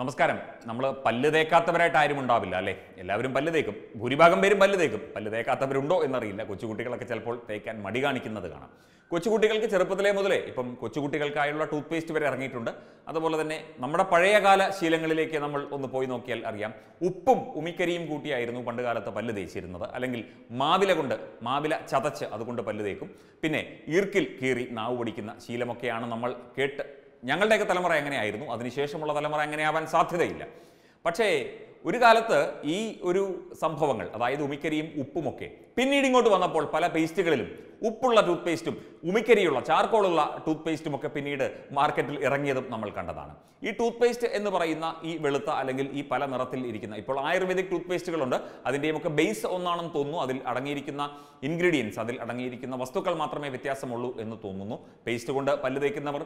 നമസ്കാരം. നമ്മൾ പല്ല് തേക്കാത്തവരായിട്ട് ആരും ഉണ്ടാവില്ല അല്ലേ? എല്ലാവരും പല്ല് തേക്കും. ഭൂരിഭാഗം പേരും പല്ല് തേക്കും. പല്ല് തേക്കാത്തവരുണ്ടോ എന്നറിയില്ല. കൊച്ചുകുട്ടികളൊക്കെ ചിലപ്പോൾ തേക്കാൻ മടി കാണിക്കുന്നത് കാണാം. കൊച്ചുകുട്ടികൾക്ക് ചെറുപ്പത്തിലേ മുതലേ ഇപ്പം കൊച്ചുകുട്ടികൾക്കായുള്ള ടൂത്ത് പേസ്റ്റ് വരെ ഇറങ്ങിയിട്ടുണ്ട്. അതുപോലെ തന്നെ നമ്മുടെ പഴയകാല ശീലങ്ങളിലേക്ക് നമ്മൾ ഒന്ന് പോയി നോക്കിയാൽ അറിയാം. ഉപ്പും ഉമിക്കരിയും കൂട്ടിയായിരുന്നു പണ്ട് കാലത്ത് പല്ല് തേച്ചിരുന്നത്. അല്ലെങ്കിൽ മാവില കൊണ്ട് മാവില ചതച്ച് അതുകൊണ്ട് പല്ല് തേക്കും. പിന്നെ ഈർക്കിൽ കീറി നാവ് പൊടിക്കുന്ന ശീലമൊക്കെയാണ് നമ്മൾ കേട്ട് ഞങ്ങളുടെയൊക്കെ തലമുറ എങ്ങനെയായിരുന്നു? അതിനുശേഷമുള്ള തലമുറ എങ്ങനെയാവാൻ സാധ്യതയില്ല. പക്ഷേ ഒരു കാലത്ത് ഈ ഒരു സംഭവങ്ങൾ അതായത് ഉമിക്കരിയും ഉപ്പുമൊക്കെ പിന്നീട് ഇങ്ങോട്ട് വന്നപ്പോൾ പല പേസ്റ്റുകളിലും ഉപ്പുള്ള ടൂത്ത് പേസ്റ്റും ഉമിക്കരിയുള്ള ചാർക്കോളുള്ള ടൂത്ത് പേസ്റ്റും ഒക്കെ പിന്നീട് മാർക്കറ്റിൽ ഇറങ്ങിയതും നമ്മൾ കണ്ടതാണ്. ഈ ടൂത്ത് പേസ്റ്റ് എന്ന് പറയുന്ന ഈ വെളുത്ത അല്ലെങ്കിൽ ഈ പല നിറത്തിൽ ഇരിക്കുന്ന ഇപ്പോൾ ആയുർവേദിക് ടൂത്ത് പേസ്റ്റുകളുണ്ട് അതിന്റെയും ഒക്കെ ബേസ് ഒന്നാണെന്ന് തോന്നുന്നു. അതിൽ അടങ്ങിയിരിക്കുന്ന ഇൻഗ്രീഡിയൻസ് അതിൽ അടങ്ങിയിരിക്കുന്ന വസ്തുക്കൾ മാത്രമേ വ്യത്യാസമുള്ളൂ എന്ന് തോന്നുന്നു. പേസ്റ്റ് കൊണ്ട് പല്ല് തേക്കുന്നവർ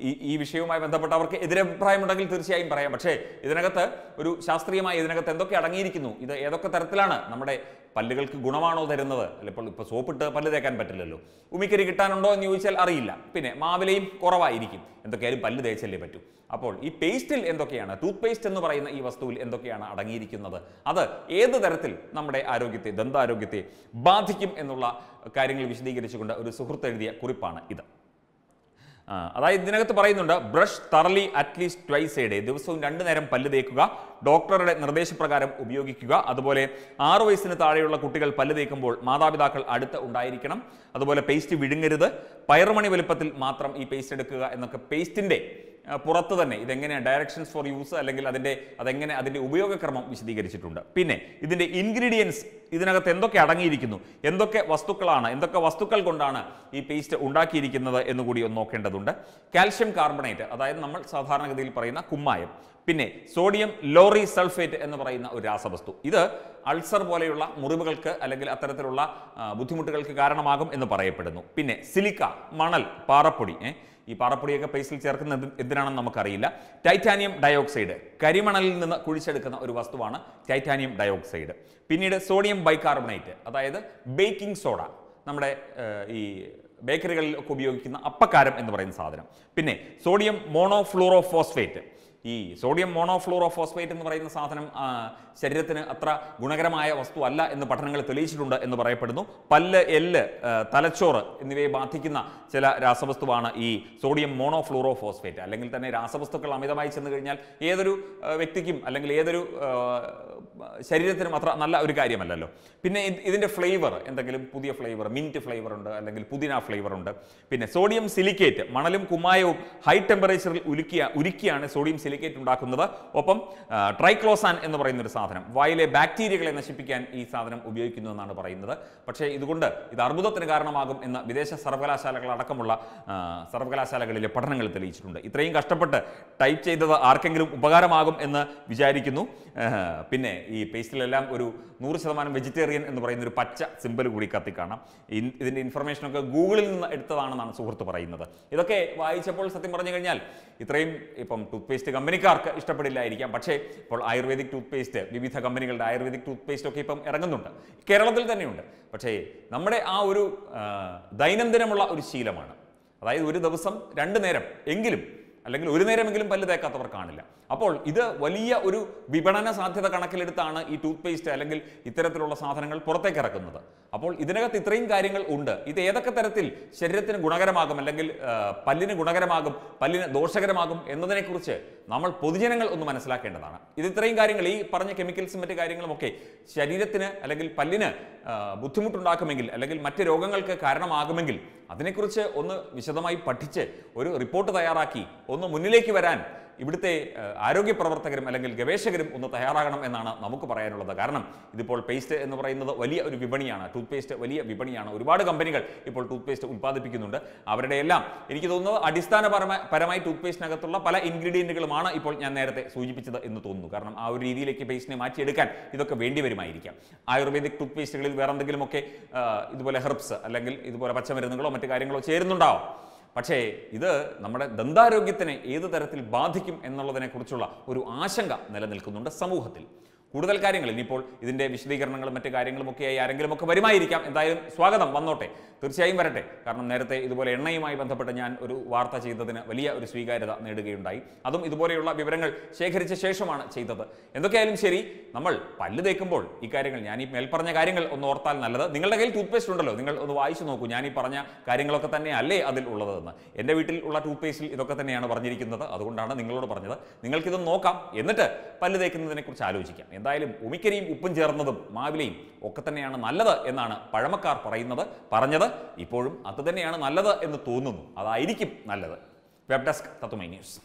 ഈ ഈ വിഷയവുമായി ബന്ധപ്പെട്ടവർക്ക് എതിരഭിപ്രായമുണ്ടെങ്കിൽ തീർച്ചയായും പറയാം. പക്ഷേ ഇതിനകത്ത് ഒരു ശാസ്ത്രീയമായി ഇതിനകത്ത് എന്തൊക്കെ അടങ്ങിയിരിക്കുന്നു? ഇത് ഏതൊക്കെ തരത്തിലാണ് നമ്മുടെ പല്ലുകൾക്ക് ഗുണമാണോ തരുന്നത്? ചിലപ്പോൾ ഇപ്പോൾ സോപ്പിട്ട് പല്ല് തേക്കാൻ പറ്റില്ലല്ലോ. ഉമിക്കരി കിട്ടാനുണ്ടോ എന്ന് ചോദിച്ചാൽ അറിയില്ല. പിന്നെ മാവിലയും കുറവായിരിക്കും. എന്തൊക്കെയായാലും പല്ല് തേച്ചല്ലേ പറ്റൂ. അപ്പോൾ ഈ പേസ്റ്റിൽ എന്തൊക്കെയാണ് ടൂത്ത് പേസ്റ്റ് എന്ന് പറയുന്ന ഈ വസ്തുവിൽ എന്തൊക്കെയാണ് അടങ്ങിയിരിക്കുന്നത്? അത് ഏത് തരത്തിൽ നമ്മുടെ ആരോഗ്യത്തെ ദന്താരോഗ്യത്തെ ബാധിക്കും എന്നുള്ള കാര്യങ്ങൾ വിശദീകരിച്ചുകൊണ്ട് ഒരു സുഹൃത്ത് എഴുതിയ കുറിപ്പാണ് ഇത്. അതായത് ഇതിനകത്ത് പറയുന്നുണ്ട് brush തറലി at least twice a day ദിവസവും രണ്ടു നേരം പല്ല് തേക്കുക ഡോക്ടറുടെ നിർദ്ദേശപ്രകാരം ഉപയോഗിക്കുക. അതുപോലെ ആറു വയസ്സിന് താഴെയുള്ള കുട്ടികൾ പല്ല് തേക്കുമ്പോൾ മാതാപിതാക്കൾ അടുത്ത് ഉണ്ടായിരിക്കണം. അതുപോലെ പേസ്റ്റ് വിഴുങ്ങരുത്. പയറുമണി വലുപ്പത്തിൽ മാത്രം ഈ പേസ്റ്റ് എടുക്കുക എന്നൊക്കെ പേസ്റ്റിന്റെ ആ, പുറത്ത് തന്നെ ഇതെങ്ങനെയാണ് ഡയറക്ഷൻസ് ഫോർ യൂസ് അല്ലെങ്കിൽ അതിന്റെ അതെങ്ങനെ അതിന്റെ ഉപയോഗക്രമം വിശദീകരിച്ചിട്ടുണ്ട്. പിന്നെ ഇതിന്റെ ഇൻഗ്രീഡിയൻസ് ഇതിനകത്ത് എന്തൊക്കെ അടങ്ങിയിരിക്കുന്നു? എന്തൊക്കെ വസ്തുക്കളാണ്? എന്തൊക്കെ വസ്തുക്കൾ കൊണ്ടാണ് ഈ പേസ്റ്റ് ഉണ്ടാക്കിയിരിക്കുന്നത് എന്ന് കൂടി ഒന്ന് നോക്കേണ്ടതുണ്ട്. കാൽഷ്യം കാർബണേറ്റ് അതായത് നമ്മൾ സാധാരണഗതിയിൽ പറയുന്ന കുമ്മായം. പിന്നെ സോഡിയം ലോറി സൾഫേറ്റ് എന്ന് പറയുന്ന ഒരു രാസവസ്തു. ഇത് അൾസർ പോലെയുള്ള മുറിവുകൾക്ക് അല്ലെങ്കിൽ അത്തരത്തിലുള്ള ബുദ്ധിമുട്ടുകൾക്ക് കാരണമാകും എന്ന് പറയപ്പെടുന്നു. പിന്നെ സിലിക്ക മണൽ പാറപ്പൊടി ഈ പാറപ്പൊടിയൊക്കെ പേസ്റ്റിൽ ചേർക്കുന്നത് എന്തിനാണെന്ന് നമുക്കറിയില്ല. ടൈറ്റാനിയം ഡയോക്സൈഡ് കരിമണലിൽ നിന്ന് കുഴിച്ചെടുക്കുന്ന ഒരു വസ്തുവാണ് ടൈറ്റാനിയം ഡയോക്സൈഡ് പിന്നീട് സോഡിയം ബൈകാർബണേറ്റ് അതായത് ബേക്കിംഗ് സോഡ നമ്മുടെ ഈ ബേക്കറികളിൽ ഒക്കെ ഉപയോഗിക്കുന്ന അപ്പക്കാരം എന്ന് പറയുന്ന സാധനം. പിന്നെ സോഡിയം മോണോഫ്ലൂറോഫോസ്ഫേറ്റ് ഈ സോഡിയം മോണോഫ്ലൂറോഫോസ്ഫേറ്റ് എന്ന് പറയുന്ന സാധനം ശരീരത്തിന് അത്ര ഗുണകരമായ വസ്തു അല്ല എന്ന് പഠനങ്ങൾ തെളിയിച്ചിട്ടുണ്ട് എന്ന് പറയപ്പെടുന്നു. പല്ല് എല്ല് തലച്ചോറ് എന്നിവയെ ബാധിക്കുന്ന ചില രാസവസ്തുവാണ് ഈ സോഡിയം മോണോഫ്ലൂറോഫോസ്ഫേറ്റ്. അല്ലെങ്കിൽ തന്നെ രാസവസ്തുക്കൾ അമിതമായി ചെന്ന് കഴിഞ്ഞാൽ ഏതൊരു വ്യക്തിക്കും അല്ലെങ്കിൽ ഏതൊരു ശരീരത്തിനും അത്ര നല്ല ഒരു കാര്യമല്ലല്ലോ. പിന്നെ ഇത് ഇതിന്റെ ഫ്ലേവർ എന്തെങ്കിലും? പുതിയ ഫ്ലേവർ മിന്റ് ഫ്ലേവർ ഉണ്ട് അല്ലെങ്കിൽ പുതിന ഫ്ലേവർ ഉണ്ട്. പിന്നെ സോഡിയം സിലിക്കേറ്റ് മണലും കുമ്മായവും ഹൈ ടെമ്പറേച്ചറിൽ ഉരുക്കിയ ഉരുക്കിയാണ് സോഡിയം സിലിക്കേറ്റ് ഉണ്ടാക്കുന്നത്. ഒപ്പം ട്രൈക്ലോസാൻ എന്ന് പറയുന്ന ഒരു സാധനം വായിലെ ബാക്ടീരിയകളെ നശിപ്പിക്കാൻ ഈ സാധനം ഉപയോഗിക്കുന്നു എന്നാണ് പറയുന്നത്. പക്ഷേ ഇതുകൊണ്ട് ഇത് അർബുദത്തിന് കാരണമാകും എന്ന് വിദേശ സർവകലാശാലകൾ അടക്കമുള്ള സർവകലാശാലകളിലെ പഠനങ്ങൾ തെളിയിച്ചിട്ടുണ്ട്. ഇത്രയും കഷ്ടപ്പെട്ട് ടൈപ്പ് ചെയ്തത് ആർക്കെങ്കിലും ഉപകാരമാകും എന്ന് വിചാരിക്കുന്നു. പിന്നെ ഈ പേസ്റ്റിലെല്ലാം ഒരു നൂറ് ശതമാനം വെജിറ്റേറിയൻ എന്ന് പറയുന്ന ഒരു പച്ച സിമ്പിൾ കൂടി കത്തി കാണാം ഇതിന്റെ ഇൻഫർമേഷനൊക്കെ ഗൂഗിളിൽ നിന്ന് എടുത്തതാണെന്നാണ് സുഹൃത്ത് പറയുന്നത്. ഇതൊക്കെ വായിച്ചപ്പോൾ സത്യം പറഞ്ഞു കഴിഞ്ഞാൽ ഇത്രയും ഇപ്പം ടൂത്ത് പേസ്റ്റ് കമ്പനിക്കാർക്ക് ഇഷ്ടപ്പെടില്ലായിരിക്കാം. പക്ഷേ ഇപ്പോൾ ആയുർവേദിക് ടൂത്ത് പേസ്റ്റ് വിവിധ കമ്പനികളുടെ ആയുർവേദിക് ടൂത്ത് പേസ്റ്റ് ഒക്കെ ഇപ്പം ഇറങ്ങുന്നുണ്ട്. കേരളത്തിൽ തന്നെയുണ്ട്. പക്ഷേ നമ്മുടെ ആ ഒരു ദൈനംദിനമുള്ള ഒരു ശീലമാണ്. അതായത് ഒരു ദിവസം രണ്ട് നേരം എങ്കിലും അല്ലെങ്കിൽ ഒരു നേരമെങ്കിലും പല്ല് തേക്കാത്തവർ കാണില്ല. അപ്പോൾ ഇത് വലിയ ഒരു വിപണന സാധ്യത കണക്കിലെടുത്താണ് ഈ ടൂത്ത് പേസ്റ്റ് അല്ലെങ്കിൽ ഇത്തരത്തിലുള്ള സാധനങ്ങൾ പുറത്തേക്ക് ഇറക്കുന്നത്. അപ്പോൾ ഇതിനകത്ത് ഇത്രയും കാര്യങ്ങൾ ഉണ്ട്. ഇത് ഏതൊക്കെ തരത്തിൽ ശരീരത്തിന് ഗുണകരമാകും അല്ലെങ്കിൽ പല്ലിന് ഗുണകരമാകും പല്ലിന് ദോഷകരമാകും എന്നതിനെക്കുറിച്ച് നമ്മൾ പൊതുജനങ്ങൾ ഒന്ന് മനസ്സിലാക്കേണ്ടതാണ്. ഇത് ഇത്രയും കാര്യങ്ങൾ ഈ പറഞ്ഞ കെമിക്കൽസും മറ്റു കാര്യങ്ങളും ഒക്കെ ശരീരത്തിന് അല്ലെങ്കിൽ പല്ലിന് ബുദ്ധിമുട്ടുണ്ടാക്കുമെങ്കിൽ അല്ലെങ്കിൽ മറ്റ് രോഗങ്ങൾക്ക് കാരണമാകുമെങ്കിൽ അതിനെക്കുറിച്ച് ഒന്ന് വിശദമായി പഠിച്ച് ഒരു റിപ്പോർട്ട് തയ്യാറാക്കി ഒന്ന് മുന്നിലേക്ക് വരാൻ ഇവിടുത്തെ ആരോഗ്യ പ്രവർത്തകരും അല്ലെങ്കിൽ ഗവേഷകരും ഒന്ന് തയ്യാറാകണം എന്നാണ് നമുക്ക് പറയാനുള്ളത്. കാരണം ഇതിപ്പോൾ പേസ്റ്റ് എന്ന് പറയുന്നത് വലിയ ഒരു വിപണിയാണ്. ടൂത്ത് പേസ്റ്റ് വലിയ വിപണിയാണ്. ഒരുപാട് കമ്പനികൾ ഇപ്പോൾ ടൂത്ത് പേസ്റ്റ് ഉൽപ്പാദിപ്പിക്കുന്നുണ്ട്. അവരുടെ എല്ലാം എനിക്ക് തോന്നുന്നത് അടിസ്ഥാനപരമായി പരമായി ടൂത്ത് പേസ്റ്റിനകത്തുള്ള പല ഇൻഗ്രീഡിയന്റുകളുമാണ് ഇപ്പോൾ ഞാൻ നേരത്തെ സൂചിപ്പിച്ചത് എന്ന് തോന്നുന്നു. കാരണം ആ ഒരു രീതിയിലേക്ക് പേസ്റ്റിനെ മാറ്റിയെടുക്കാൻ ഇതൊക്കെ വേണ്ടി വരുമായിരിക്കാം. ആയുർവേദിക് ടൂത്ത് പേസ്റ്റുകളിൽ വേറെ എന്തെങ്കിലുമൊക്കെ ഇതുപോലെ ഹെർബ്സ് അല്ലെങ്കിൽ ഇതുപോലെ പച്ചമരുന്നുകളോ മറ്റു കാര്യങ്ങളോ ചേരുന്നുണ്ടാവും. പക്ഷേ ഇത് നമ്മുടെ ദന്താരോഗ്യത്തിനെ ഏത് തരത്തിൽ ബാധിക്കും എന്നുള്ളതിനെക്കുറിച്ചുള്ള ഒരു ആശങ്ക നിലനിൽക്കുന്നുണ്ട് സമൂഹത്തിൽ. കൂടുതൽ കാര്യങ്ങൾ. ഇനിയിപ്പോൾ ഇതിന്റെ വിശദീകരണങ്ങളും മറ്റു കാര്യങ്ങളുമൊക്കെയായി ആരെങ്കിലും ഒക്കെ വരുമായിരിക്കാം. എന്തായാലും സ്വാഗതം. വന്നോട്ടെ. തീർച്ചയായും വരട്ടെ. കാരണം നേരത്തെ ഇതുപോലെ എണ്ണയുമായി ബന്ധപ്പെട്ട് ഞാൻ ഒരു വാർത്ത ചെയ്തതിന് വലിയ ഒരു സ്വീകാര്യത നേടുകയുണ്ടായി. അതും ഇതുപോലെയുള്ള വിവരങ്ങൾ ശേഖരിച്ച ശേഷമാണ് ചെയ്തത്. എന്തൊക്കെയായാലും ശരി നമ്മൾ പല്ല് തേക്കുമ്പോൾ ഈ കാര്യങ്ങൾ ഞാൻ ഈ മേൽപ്പറഞ്ഞ കാര്യങ്ങൾ ഒന്ന് ഓർത്താൽ നല്ലത്. നിങ്ങളുടെ കയ്യിൽ ടൂത്ത് പേസ്റ്റ് ഉണ്ടല്ലോ. നിങ്ങൾ ഒന്ന് വായിച്ചു നോക്കൂ. ഞാൻ ഈ പറഞ്ഞ കാര്യങ്ങളൊക്കെ തന്നെ അല്ലേ അതിൽ ഉള്ളതെന്ന്. എന്റെ വീട്ടിൽ ഉള്ള ടൂത്ത് പേസ്റ്റിൽ ഇതൊക്കെ തന്നെയാണ് പറഞ്ഞിരിക്കുന്നത്. അതുകൊണ്ടാണ് നിങ്ങളോട് പറഞ്ഞത്. നിങ്ങൾക്കിത് നോക്കാം. എന്നിട്ട് പല്ല് തേക്കുന്നതിനെ കുറിച്ച് ആലോചിക്കാം. എന്തായാലും ഉമിക്കരിയും ഉപ്പും ചേർന്നതും മാവിലയും ഒക്കെ തന്നെയാണ് നല്ലത് എന്നാണ് പഴമക്കാർ പറയുന്നത് പറഞ്ഞത്. ഇപ്പോഴും അത് തന്നെയാണ് നല്ലത് എന്ന് തോന്നുന്നു. അതായിരിക്കും നല്ലത്. വെബ് ഡെസ്ക് തത്തുമൈ ന്യൂസ്.